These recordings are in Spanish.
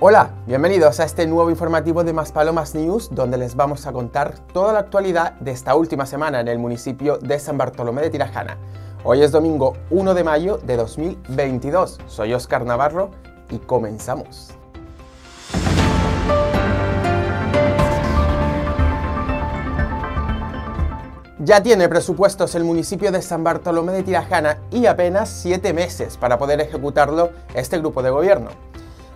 Hola, bienvenidos a este nuevo informativo de Maspalomas News, donde les vamos a contar toda la actualidad de esta última semana en el municipio de San Bartolomé de Tirajana. Hoy es domingo 1 de mayo de 2022. Soy Oscar Navarro y comenzamos. Ya tiene presupuestos el municipio de San Bartolomé de Tirajana y apenas 7 meses para poder ejecutarlo este grupo de gobierno.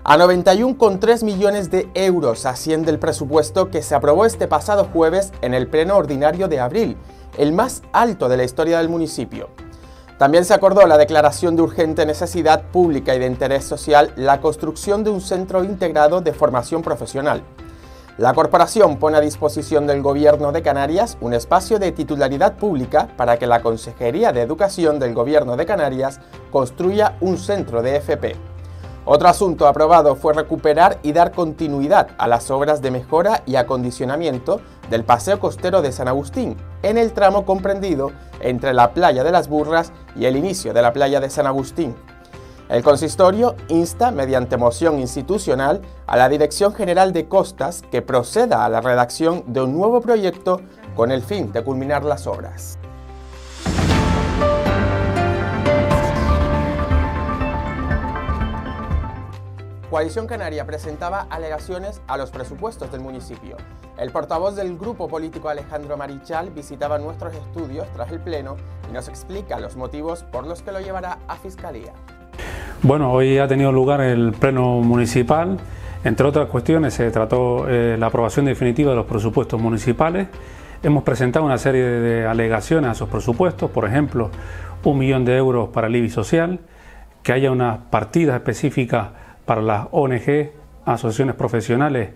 A 91,3 millones de euros asciende el presupuesto que se aprobó este pasado jueves en el Pleno Ordinario de abril, el más alto de la historia del municipio. También se acordó la declaración de urgente necesidad pública y de interés social la construcción de un centro integrado de formación profesional. La corporación pone a disposición del Gobierno de Canarias un espacio de titularidad pública para que la Consejería de Educación del Gobierno de Canarias construya un centro de FP. Otro asunto aprobado fue recuperar y dar continuidad a las obras de mejora y acondicionamiento del paseo costero de San Agustín, en el tramo comprendido entre la playa de las Burras y el inicio de la playa de San Agustín. El consistorio insta, mediante moción institucional, a la Dirección General de Costas que proceda a la redacción de un nuevo proyecto con el fin de culminar las obras. Coalición Canaria presentaba alegaciones a los presupuestos del municipio. El portavoz del grupo político Alejandro Marichal visitaba nuestros estudios tras el pleno y nos explica los motivos por los que lo llevará a Fiscalía. Bueno, hoy ha tenido lugar el pleno municipal. Entre otras cuestiones se trató eh, la aprobación definitiva de los presupuestos municipales. Hemos presentado una serie de alegaciones a esos presupuestos, por ejemplo, un millón de euros para el IBI social, que haya unas partidas específicas para las ONG, asociaciones profesionales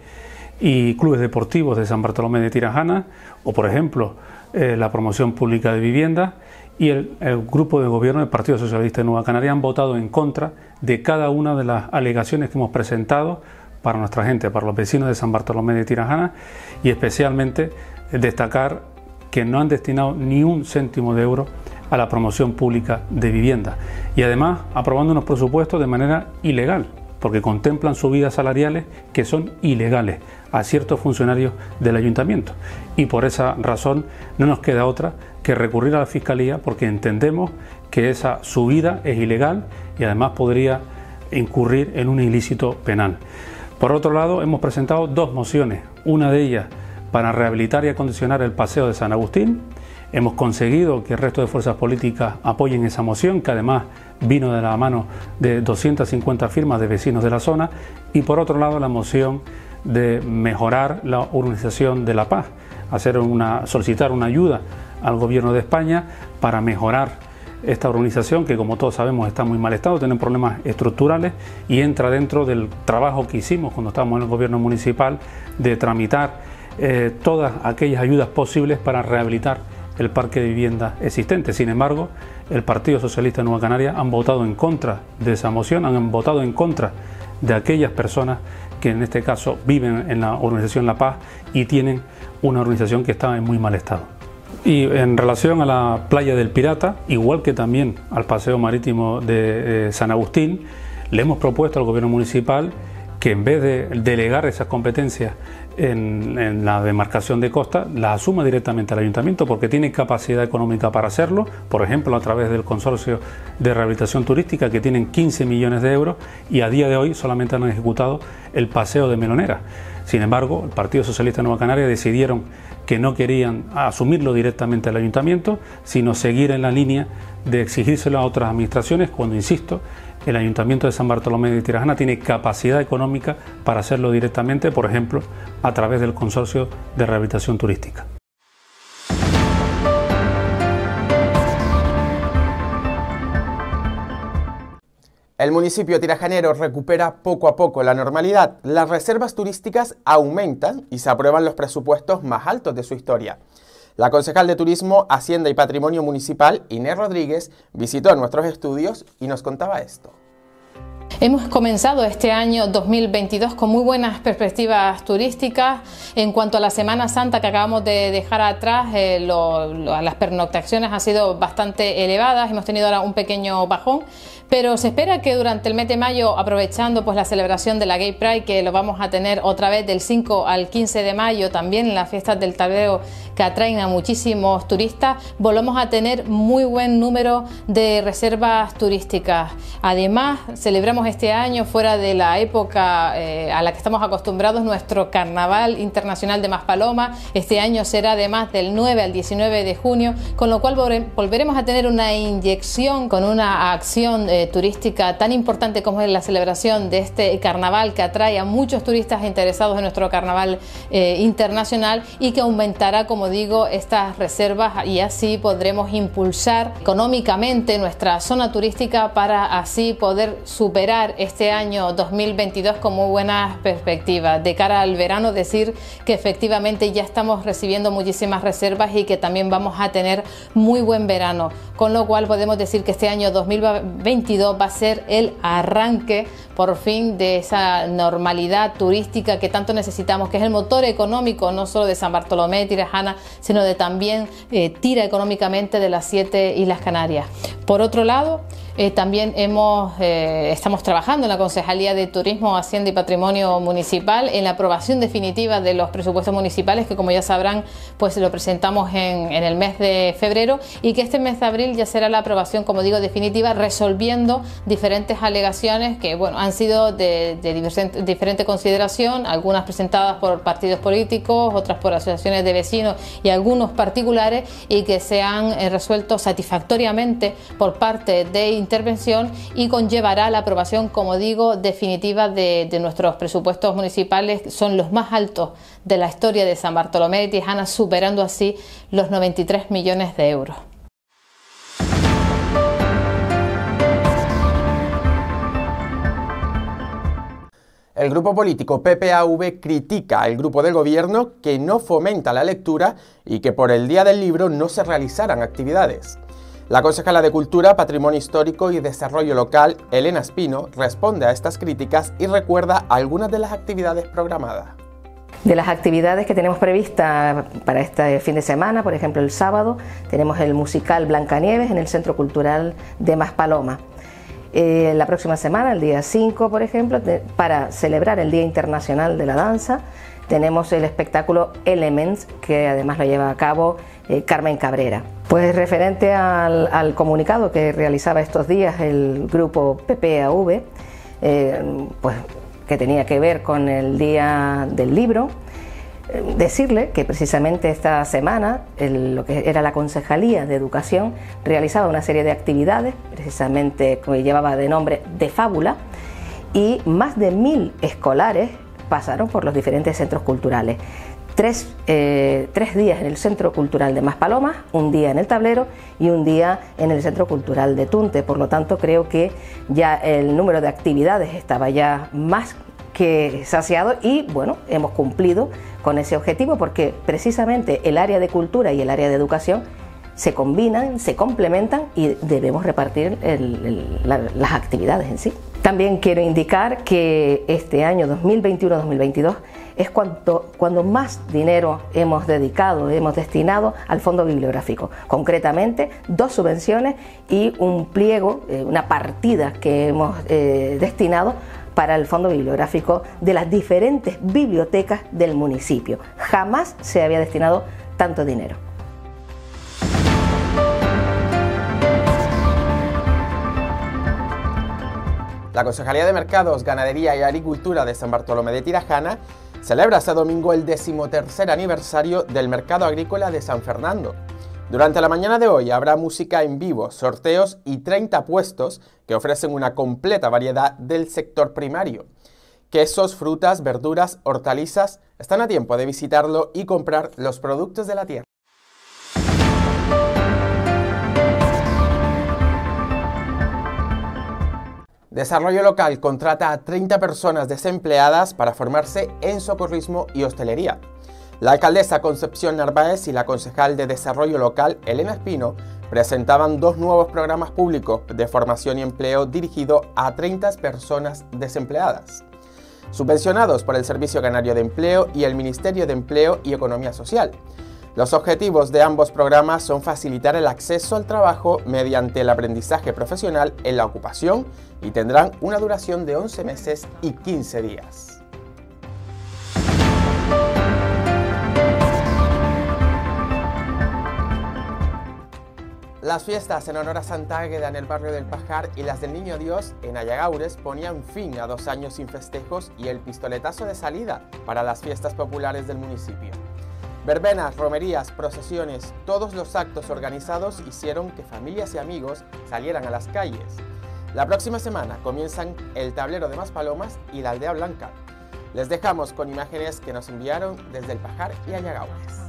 y clubes deportivos de San Bartolomé de Tirajana, o por ejemplo eh, la promoción pública de vivienda, y el, grupo de gobierno del Partido Socialista de Nueva Canaria han votado en contra de cada una de las alegaciones que hemos presentado para nuestra gente, para los vecinos de San Bartolomé de Tirajana, y especialmente destacar que no han destinado ni un céntimo de euro a la promoción pública de vivienda. Y además aprobando unos presupuestos de manera ilegal, porque contemplan subidas salariales que son ilegales a ciertos funcionarios del ayuntamiento. Y por esa razón no nos queda otra que recurrir a la Fiscalía porque entendemos que esa subida es ilegal y además podría incurrir en un ilícito penal. Por otro lado, hemos presentado dos mociones, una de ellas para rehabilitar y acondicionar el Paseo de San Agustín. Hemos conseguido que el resto de fuerzas políticas apoyen esa moción, que además vino de la mano de 250 firmas de vecinos de la zona y por otro lado la moción de mejorar la organización de la paz, hacer una, solicitar una ayuda al gobierno de España para mejorar esta organización que como todos sabemos está muy mal estado, tiene problemas estructurales y entra dentro del trabajo que hicimos cuando estábamos en el gobierno municipal de tramitar eh, todas aquellas ayudas posibles para rehabilitar el parque de vivienda existente. Sin embargo, el Partido Socialista de Nueva Canaria han votado en contra de esa moción, han votado en contra de aquellas personas que en este caso viven en la organización La Paz y tienen una organización que está en muy mal estado. Y en relación a la playa del Pirata, igual que también al paseo marítimo de eh, San Agustín, le hemos propuesto al gobierno municipal que en vez de delegar esas competencias en, la demarcación de costa la asuma directamente el ayuntamiento porque tiene capacidad económica para hacerlo, por ejemplo a través del consorcio de rehabilitación turística que tienen 15 millones de euros y a día de hoy solamente han ejecutado el paseo de Melonera. Sin embargo, el Partido Socialista de Nueva Canaria decidieron que no querían asumirlo directamente al ayuntamiento, sino seguir en la línea de exigírselo a otras administraciones, cuando, insisto, el Ayuntamiento de San Bartolomé de Tirajana tiene capacidad económica para hacerlo directamente, por ejemplo, a través del Consorcio de Rehabilitación Turística. El municipio tirajanero recupera poco a poco la normalidad. Las reservas turísticas aumentan y se aprueban los presupuestos más altos de su historia. La concejal de Turismo, Hacienda y Patrimonio Municipal, Inés Rodríguez, visitó nuestros estudios y nos contaba esto. Hemos comenzado este año 2022 con muy buenas perspectivas turísticas. En cuanto a la Semana Santa que acabamos de dejar atrás, eh, las pernoctaciones han sido bastante elevadas, hemos tenido ahora un pequeño bajón, pero se espera que durante el mes de mayo, aprovechando pues la celebración de la Gay Pride, que lo vamos a tener otra vez del 5 al 15 de mayo, también en las fiestas del tablero que atraen a muchísimos turistas, volvamos a tener muy buen número de reservas turísticas. Además, celebramos este año, fuera de la época eh, a la que estamos acostumbrados, nuestro Carnaval Internacional de Maspaloma. Este año será además del 9 al 19 de junio, con lo cual volveremos a tener una inyección con una acción turística tan importante como es la celebración de este carnaval que atrae a muchos turistas interesados en nuestro carnaval eh, internacional y que aumentará, como digo, estas reservas y así podremos impulsar económicamente nuestra zona turística para así poder superar este año 2022 con muy buenas perspectivas. De cara al verano, decir que efectivamente ya estamos recibiendo muchísimas reservas y que también vamos a tener muy buen verano, con lo cual podemos decir que este año 2022 va a ser el arranque por fin de esa normalidad turística que tanto necesitamos, que es el motor económico no solo de San Bartolomé Tirajana, sino de también eh, tira económicamente de las siete Islas Canarias. Por otro lado, eh, también hemos, eh, estamos trabajando en la Concejalía de Turismo, Hacienda y Patrimonio Municipal en la aprobación definitiva de los presupuestos municipales que como ya sabrán pues lo presentamos en, el mes de febrero y que este mes de abril ya será la aprobación como digo definitiva resolviendo diferentes alegaciones que bueno han sido de, diferente, consideración, algunas presentadas por partidos políticos, otras por asociaciones de vecinos y algunos particulares y que se han eh, resuelto satisfactoriamente por parte de intervención y conllevará la aprobación, como digo, definitiva de, nuestros presupuestos municipales. Son los más altos de la historia de San Bartolomé de Tijana, superando así los 93 millones de euros. El grupo político PPAV critica al grupo del gobierno que no fomenta la lectura y que por el Día del Libro no se realizaran actividades. La concejala de Cultura, Patrimonio Histórico y Desarrollo Local, Elena Espino, responde a estas críticas y recuerda algunas de las actividades programadas. De las actividades que tenemos previstas para este fin de semana, por ejemplo el sábado, tenemos el musical Blancanieves en el Centro Cultural de Maspaloma. Eh, la próxima semana, el día 5, por ejemplo, para celebrar el Día Internacional de la Danza, tenemos el espectáculo Elements, que además lo lleva a cabo eh, Carmen Cabrera. Pues referente al, comunicado que realizaba estos días el grupo PPAV, eh, pues que tenía que ver con el Día del Libro, eh, decirle que precisamente esta semana lo que era la Concejalía de Educación realizaba una serie de actividades, precisamente que llevaba de nombre de fábula, y más de mil escolares pasaron por los diferentes centros culturales. Eh, tres, días en el Centro Cultural de Maspalomas, un día en el Tablero y un día en el Centro Cultural de Tunte. Por lo tanto, creo que ya el número de actividades estaba ya más que saciado y bueno, hemos cumplido con ese objetivo porque precisamente el área de cultura y el área de educación se combinan, se complementan y debemos repartir las actividades en sí. También quiero indicar que este año 2021-2022 es cuando, más dinero hemos dedicado, hemos destinado al fondo bibliográfico. Concretamente, dos subvenciones y un pliego, eh, una partida que hemos eh, destinado para el fondo bibliográfico de las diferentes bibliotecas del municipio. Jamás se había destinado tanto dinero. La Concejalía de Mercados, Ganadería y Agricultura de San Bartolomé de Tirajana celebra este domingo el decimotercer aniversario del Mercado Agrícola de San Fernando. Durante la mañana de hoy habrá música en vivo, sorteos y 30 puestos que ofrecen una completa variedad del sector primario. Quesos, frutas, verduras, hortalizas, están a tiempo de visitarlo y comprar los productos de la tierra. Desarrollo Local contrata a 30 personas desempleadas para formarse en socorrismo y hostelería. La alcaldesa Concepción Narváez y la concejal de Desarrollo Local, Elena Espino, presentaban dos nuevos programas públicos de formación y empleo dirigidos a 30 personas desempleadas, subvencionados por el Servicio Canario de Empleo y el Ministerio de Empleo y Economía Social. Los objetivos de ambos programas son facilitar el acceso al trabajo mediante el aprendizaje profesional en la ocupación y tendrán una duración de 11 meses y 15 días. Las fiestas en honor a Santa Águeda en el barrio del Pajar y las del Niño Dios en Ayagaures ponían fin a dos años sin festejos y el pistoletazo de salida para las fiestas populares del municipio. Verbenas, romerías, procesiones, todos los actos organizados hicieron que familias y amigos salieran a las calles. La próxima semana comienzan el tablero de Maspalomas y la aldea blanca. Les dejamos con imágenes que nos enviaron desde el Pajar y Ayagaures.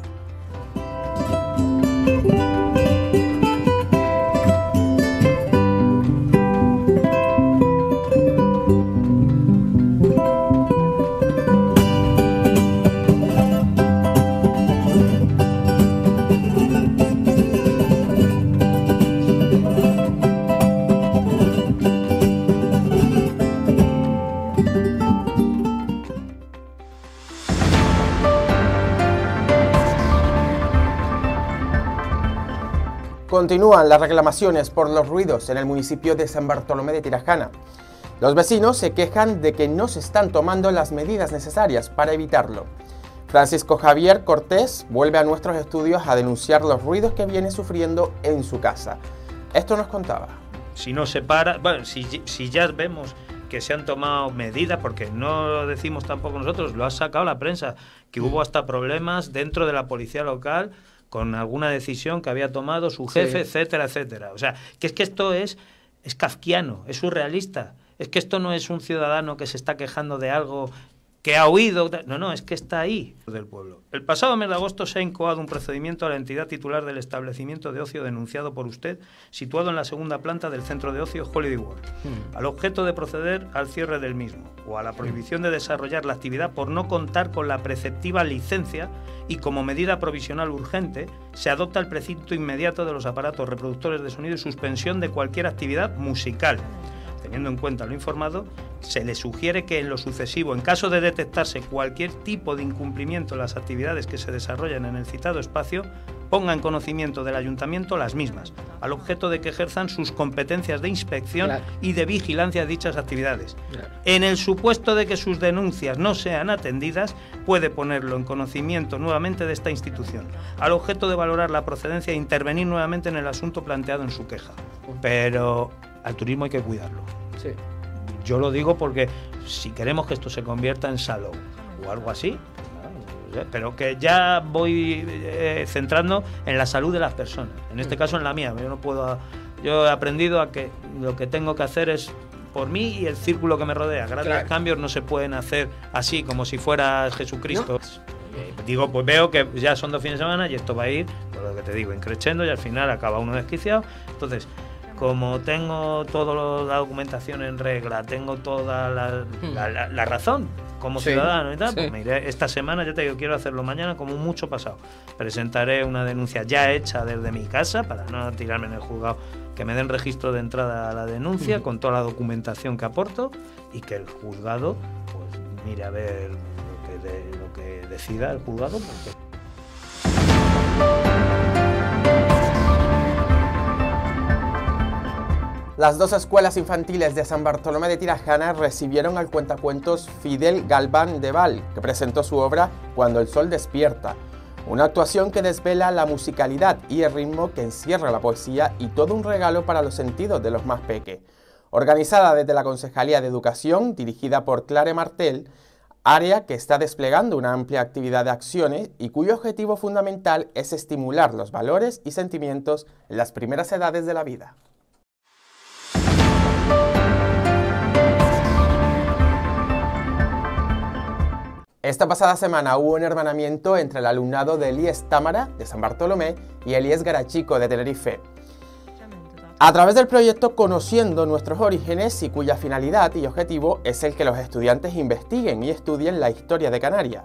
Continúan las reclamaciones por los ruidos en el municipio de San Bartolomé de Tirajana. Los vecinos se quejan de que no se están tomando las medidas necesarias para evitarlo. Francisco Javier Cortés vuelve a nuestros estudios a denunciar los ruidos que viene sufriendo en su casa. Esto nos contaba. Si no se para, bueno, si, ya vemos que se han tomado medidas, porque no lo decimos tampoco nosotros, lo ha sacado la prensa, que hubo hasta problemas dentro de la policía local con alguna decisión que había tomado su jefe, etcétera, etcétera. O sea, que es que esto es, es kafkiano, es surrealista. Es que esto no es un ciudadano que se está quejando de algo que ha oído. No, no, es que está ahí del pueblo. El pasado mes de agosto se ha incoado un procedimiento a la entidad titular del establecimiento de ocio denunciado por usted, situado en la segunda planta del centro de ocio Holiday World, hmm. al objeto de proceder al cierre del mismo o a la prohibición de desarrollar la actividad por no contar con la preceptiva licencia y como medida provisional urgente se adopta el precinto inmediato de los aparatos reproductores de sonido y suspensión de cualquier actividad musical. Teniendo en cuenta lo informado, se le sugiere que en lo sucesivo, en caso de detectarse cualquier tipo de incumplimiento en las actividades que se desarrollan en el citado espacio, ponga en conocimiento del ayuntamiento las mismas, al objeto de que ejerzan sus competencias de inspección y de vigilancia de dichas actividades. En el supuesto de que sus denuncias no sean atendidas, puede ponerlo en conocimiento nuevamente de esta institución, al objeto de valorar la procedencia e intervenir nuevamente en el asunto planteado en su queja. Pero al turismo hay que cuidarlo. Yo lo digo porque si queremos que esto se convierta en salón o algo así, pero que ya voy eh, centrando en la salud de las personas, en este mm. caso en la mía. Yo no puedo, yo he aprendido a que lo que tengo que hacer es por mí y el círculo que me rodea. Grandes cambios no se pueden hacer así como si fuera Jesucristo. Eh, digo, pues veo que ya son dos fines de semana y esto va a ir, por lo que te digo, increciendo y al final acaba uno desquiciado. Entonces, como tengo toda la documentación en regla, tengo toda la, hmm. razón como ciudadano y tal, pues me iré esta semana, ya te digo, quiero hacerlo mañana como mucho pasado. Presentaré una denuncia ya hecha desde mi casa para no tirarme en el juzgado, que me den registro de entrada a la denuncia hmm. con toda la documentación que aporto y que el juzgado pues mire a ver lo que, lo que decida el juzgado. Porque... Las dos escuelas infantiles de San Bartolomé de Tirajana recibieron al cuentacuentos Fidel Galván de Val, que presentó su obra Cuando el sol despierta, una actuación que desvela la musicalidad y el ritmo que encierra la poesía y todo un regalo para los sentidos de los más peque. Organizada desde la Concejalía de Educación, dirigida por Clare Martel, área que está desplegando una amplia actividad de acciones y cuyo objetivo fundamental es estimular los valores y sentimientos en las primeras edades de la vida. Esta pasada semana hubo un hermanamiento entre el alumnado de Elías Támara, de San Bartolomé, y Elías Garachico, de Tenerife. A través del proyecto Conociendo nuestros orígenes y cuya finalidad y objetivo es el que los estudiantes investiguen y estudien la historia de Canarias.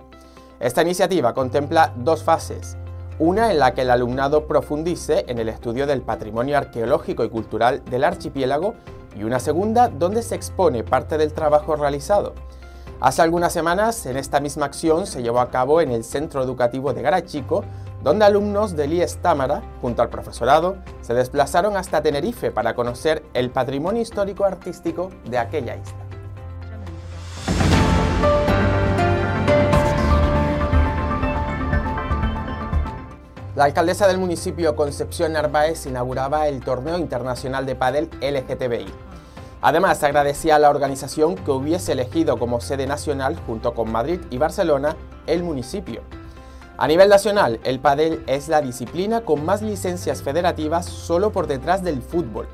Esta iniciativa contempla dos fases. una en la que el alumnado profundice en el estudio del patrimonio arqueológico y cultural del archipiélago y una segunda donde se expone parte del trabajo realizado. Hace algunas semanas, en esta misma acción se llevó a cabo en el Centro Educativo de Garachico, donde alumnos del IES Támara, junto al profesorado, se desplazaron hasta Tenerife para conocer el patrimonio histórico artístico de aquella isla. La alcaldesa del municipio Concepción Narváez inauguraba el torneo internacional de pádel LGTBI. Además, agradecía a la organización que hubiese elegido como sede nacional, junto con Madrid y Barcelona, el municipio. A nivel nacional, el pádel es la disciplina con más licencias federativas solo por detrás del fútbol.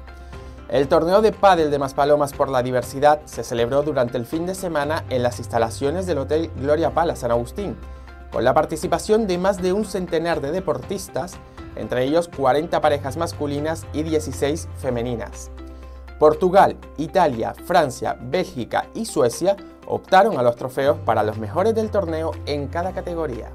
El torneo de pádel de Maspalomas por la diversidad se celebró durante el fin de semana en las instalaciones del Hotel Gloria Pala San Agustín, con la participación de más de un centenar de deportistas, entre ellos 40 parejas masculinas y 16 femeninas. Portugal, Italia, Francia, Bélgica y Suecia optaron a los trofeos para los mejores del torneo en cada categoría.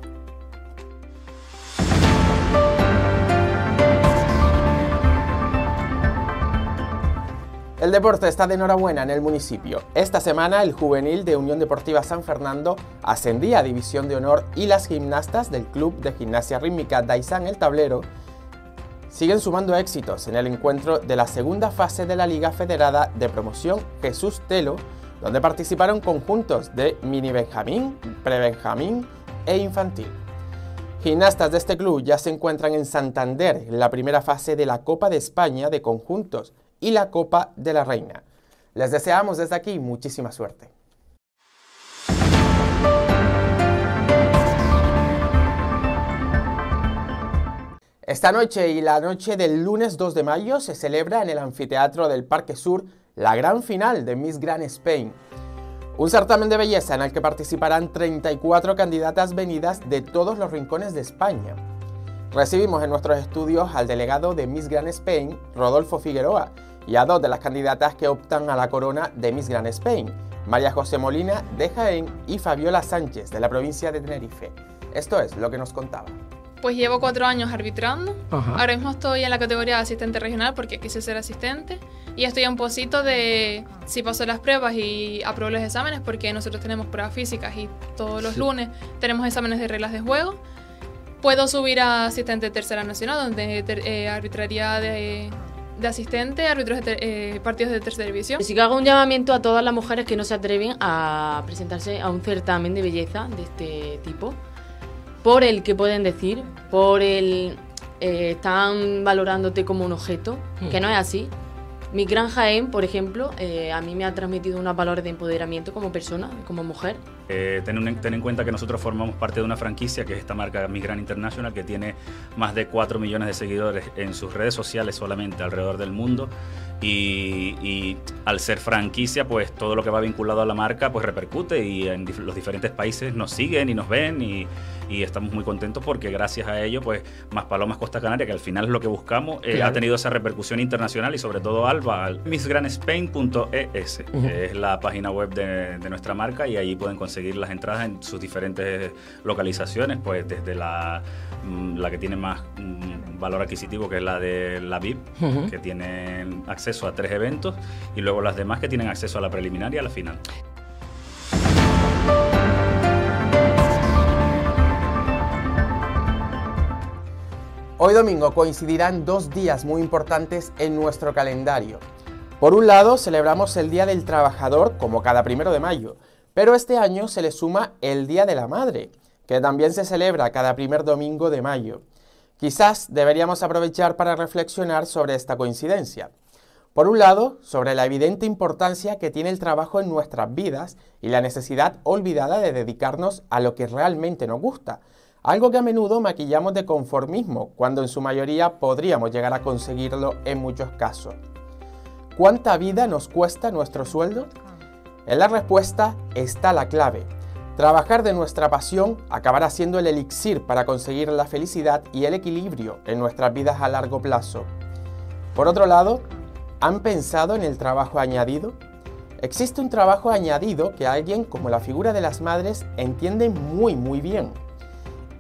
El deporte está de enhorabuena en el municipio. Esta semana el juvenil de Unión Deportiva San Fernando ascendía a División de Honor y las gimnastas del Club de Gimnasia Rítmica Daisán El Tablero siguen sumando éxitos en el encuentro de la segunda fase de la Liga Federada de Promoción Jesús Telo, donde participaron conjuntos de mini Benjamín, pre-Benjamín e infantil. Gimnastas de este club ya se encuentran en Santander en la primera fase de la Copa de España de conjuntos y la Copa de la Reina. Les deseamos desde aquí muchísima suerte. Esta noche y la noche del lunes 2 de mayo se celebra en el anfiteatro del Parque Sur la gran final de Miss Grand Spain. Un certamen de belleza en el que participarán 34 candidatas venidas de todos los rincones de España. Recibimos en nuestros estudios al delegado de Miss Grand Spain, Rodolfo Figueroa, y a dos de las candidatas que optan a la corona de Miss Grand Spain, María José Molina de Jaén y Fabiola Sánchez de la provincia de Tenerife. Esto es lo que nos contaba. Pues llevo cuatro años arbitrando. Ahora mismo estoy en la categoría de asistente regional porque quise ser asistente. Y estoy a un posito de si paso las pruebas y apruebo los exámenes porque nosotros tenemos pruebas físicas y todos los lunes tenemos exámenes de reglas de juego. Puedo subir a asistente tercera nacional donde eh, arbitraría de de asistente, árbitros de eh, partidos de tercera división. Sí que hago un llamamiento a todas las mujeres que no se atreven a presentarse a un certamen de belleza de este tipo, por el que pueden decir, por el eh, están valorándote como un objeto, que no es así. Mi gran Jaén, por ejemplo, eh, a mí me ha transmitido unos valores de empoderamiento como persona, como mujer. Eh, ten, en cuenta que nosotros formamos parte de una franquicia que es esta marca Mi Gran International que tiene más de 4 millones de seguidores en sus redes sociales solamente alrededor del mundo y, al ser franquicia pues todo lo que va vinculado a la marca pues repercute y en los diferentes países nos siguen y nos ven y, estamos muy contentos porque gracias a ello pues Más Palomas Costa Canaria que al final es lo que buscamos eh, ha tenido esa repercusión internacional y sobre todo Alba missgranspain.es es la página web de, de nuestra marca y ahí pueden conseguir seguir las entradas en sus diferentes localizaciones, pues desde la, mm, la que tiene más mm, valor adquisitivo, que es la de la VIP, que tiene acceso a tres eventos, y luego las demás que tienen acceso a la preliminar y a la final. Hoy domingo coincidirán dos días muy importantes en nuestro calendario. Por un lado, celebramos el Día del Trabajador como cada primero de mayo, pero este año se le suma el Día de la Madre, que también se celebra cada primer domingo de mayo. Quizás deberíamos aprovechar para reflexionar sobre esta coincidencia. Por un lado, sobre la evidente importancia que tiene el trabajo en nuestras vidas y la necesidad olvidada de dedicarnos a lo que realmente nos gusta, algo que a menudo maquillamos de conformismo, cuando en su mayoría podríamos llegar a conseguirlo en muchos casos. ¿Cuánta vida nos cuesta nuestro sueldo? En la respuesta está la clave. Trabajar de nuestra pasión acabará siendo el elixir para conseguir la felicidad y el equilibrio en nuestras vidas a largo plazo. Por otro lado, ¿han pensado en el trabajo añadido? Existe un trabajo añadido que alguien como la figura de las madres entiende muy muy bien.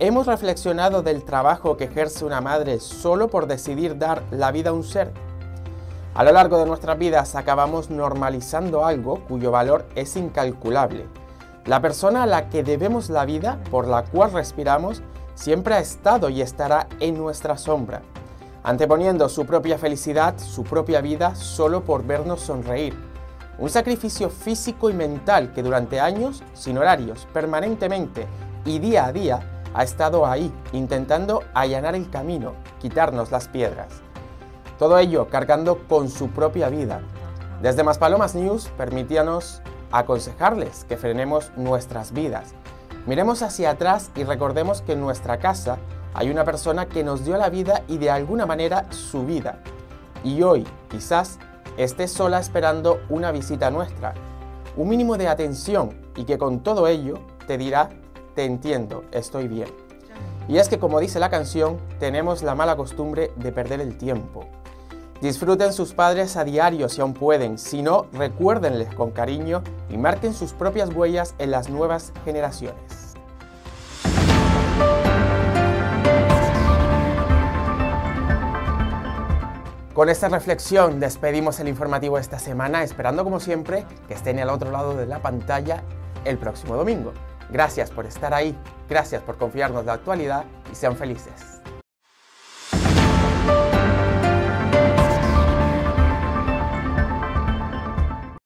Hemos reflexionado del trabajo que ejerce una madre solo por decidir dar la vida a un ser. A lo largo de nuestras vidas acabamos normalizando algo cuyo valor es incalculable. La persona a la que debemos la vida, por la cual respiramos, siempre ha estado y estará en nuestra sombra, anteponiendo su propia felicidad, su propia vida, solo por vernos sonreír. Un sacrificio físico y mental que durante años, sin horarios, permanentemente y día a día, ha estado ahí, intentando allanar el camino, quitarnos las piedras. Todo ello cargando con su propia vida. Desde Maspalomas News, permítanos aconsejarles que frenemos nuestras vidas. Miremos hacia atrás y recordemos que en nuestra casa hay una persona que nos dio la vida y de alguna manera su vida. Y hoy, quizás, esté sola esperando una visita nuestra, un mínimo de atención y que con todo ello te dirá te entiendo, estoy bien. Y es que como dice la canción, tenemos la mala costumbre de perder el tiempo. Disfruten sus padres a diario si aún pueden, si no, recuérdenles con cariño y marquen sus propias huellas en las nuevas generaciones. Con esta reflexión despedimos el informativo esta semana, esperando como siempre que estén al otro lado de la pantalla el próximo domingo. Gracias por estar ahí, gracias por confiarnos la actualidad y sean felices.